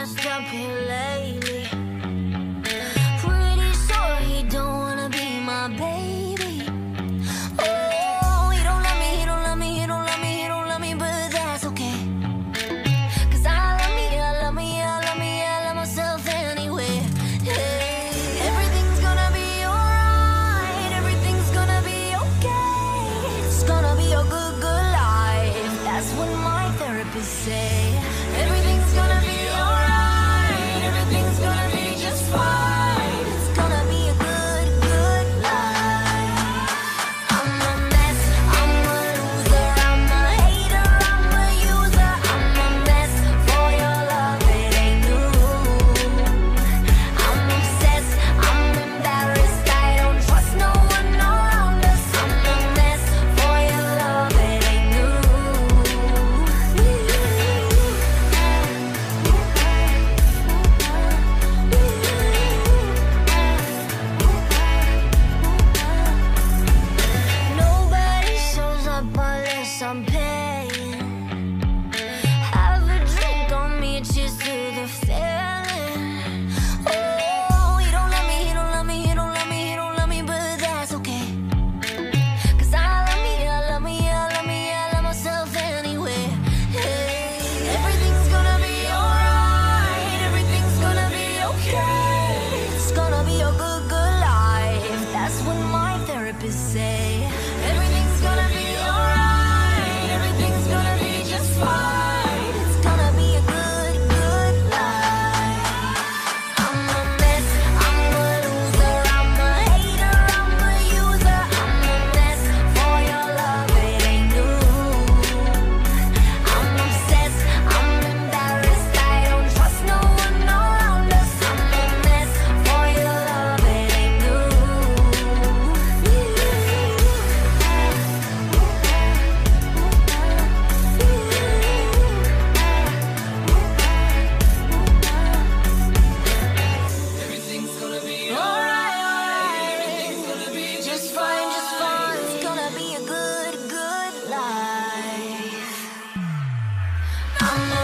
messed up here I'm